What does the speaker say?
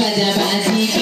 jaba jaba adiba.